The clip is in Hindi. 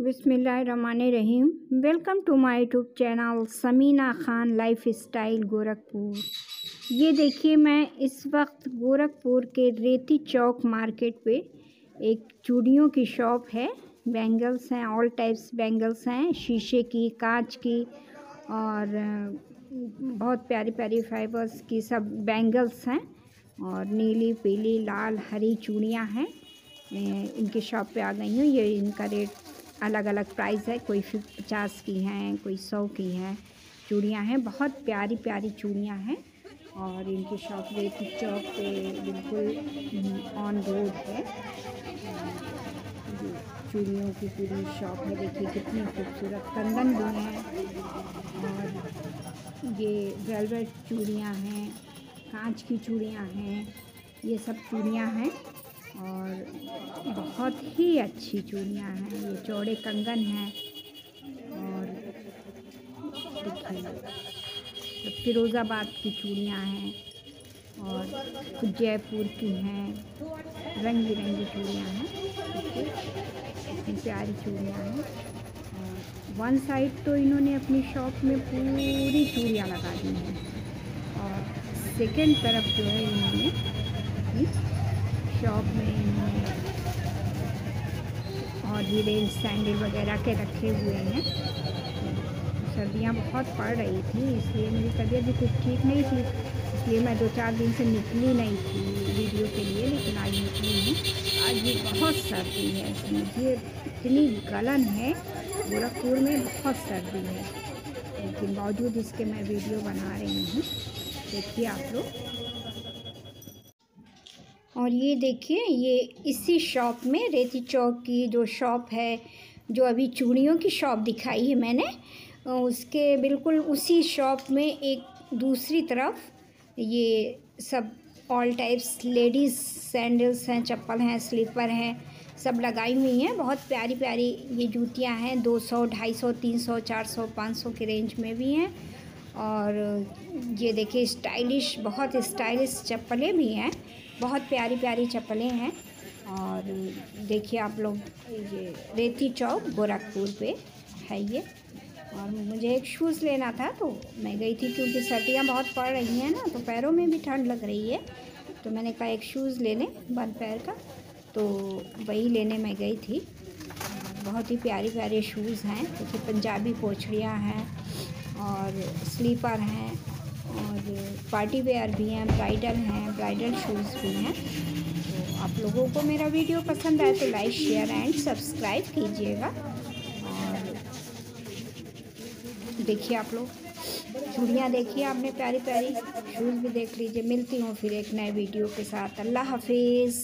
Rahim welcome to my YouTube channel Samina Khan life style Gorakhpur. ये देखिए, मैं इस वक्त गोरखपुर के रेती चौक मार्केट पे एक चूड़ियों की शॉप है। बैंगल्स हैं ऑल टाइप्स बैंगल्स हैं, शीशे की, कांच की और बहुत प्यारी प्यारी फाइबर्स की सब बैंगल्स हैं और नीली, पीली, लाल, हरी चूड़ियाँ हैं। इनकी शॉप पे आ गई हूँ। ये इनका रेट अलग अलग प्राइस है। कोई पचास की हैं, कोई सौ की हैं। चूड़ियाँ हैं, बहुत प्यारी प्यारी चूड़ियाँ हैं और इनकी शॉप रेती चौक पे बिल्कुल ऑन रोड है। चूड़ियों की पूरी शॉप है देखिए कितनी खूबसूरत कंगन भी हैं और ये वेलवेट चूड़ियाँ हैं, कांच की चूड़ियाँ हैं, ये सब चूड़ियाँ हैं। और बहुत ही अच्छी चूड़ियाँ हैं। ये चौड़े कंगन हैं और देखिए फिरोज़ाबाद की चूड़ियाँ हैं और जयपुर की हैं। रंग बिरंगी चूड़ियाँ हैं। इतनी प्यारी चूड़ियाँ हैं। और वन साइड तो इन्होंने अपनी शॉप में पूरी चूड़ियाँ लगा दी हैं। और सेकेंड तरफ़ जो है इन्होंने शॉप में, और भी रेंज सैंडल वगैरह के रखे हुए हैं। सर्दियाँ बहुत पड़ रही थी, इसलिए मेरी तबीयत भी कुछ ठीक नहीं थी। इसलिए मैं दो चार दिन से निकली नहीं थी वीडियो के लिए, लेकिन आज निकली हूँ। आज भी बहुत सर्दी है ये इतनी गलन है। गोरखपुर में बहुत सर्दी है, लेकिन बावजूद इसके मैं वीडियो बना रही हूँ। देखिए आप लोग। और ये देखिए, ये इसी शॉप में रेती चौक की जो शॉप है, जो अभी चूड़ियों की शॉप दिखाई है मैंने उसके बिल्कुल उसी शॉप में एक दूसरी तरफ़ ये सब ऑल टाइप्स लेडीज़ सैंडल्स हैं, चप्पल हैं स्लीपर हैं, सब लगाई हुई हैं। बहुत प्यारी प्यारी ये जूतियाँ हैं, दो सौ, ढाई सौ, तीन सौ, चार सौ, पाँच सौ के रेंज में भी हैं। और ये देखिए, स्टाइलिश, बहुत स्टाइलिश चप्पलें भी हैं। बहुत प्यारी प्यारी चप्पलें हैं। और देखिए आप लोग, ये रेती चौक, गोरखपुर पे है ये। और मुझे एक शूज़ लेना था तो मैं गई थी क्योंकि सर्दियाँ बहुत पड़ रही हैं ना तो पैरों में भी ठंड लग रही है। तो मैंने कहा, एक शूज़ लेने बंद पैर का। तो वही लेने मैं गई थी। बहुत ही प्यारी प्यारे शूज़ हैं, देखिए पंजाबी पोछड़ियाँ हैं। और स्लीपर हैं और पार्टी वेयर भी हैं, ब्राइडल हैं, ब्राइडल शूज़ भी हैं। तो आप लोगों को मेरा वीडियो पसंद आए तो लाइक, शेयर एंड सब्सक्राइब कीजिएगा। और देखिए आप लोग, चूड़ियाँ देखिए आपने प्यारी प्यारी शूज़ भी देख लीजिए। मिलती हूँ फिर एक नए वीडियो के साथ। अल्लाह हाफिज़।